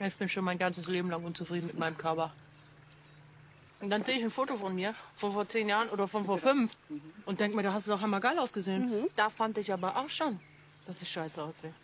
Ich bin schon mein ganzes Leben lang unzufrieden mit meinem Körper. Und dann sehe ich ein Foto von mir, von vor zehn Jahren oder von vor fünf. Und denke mir, da hast du doch einmal geil ausgesehen. Mhm. Da fand ich aber auch schon, dass ich scheiße aussehe.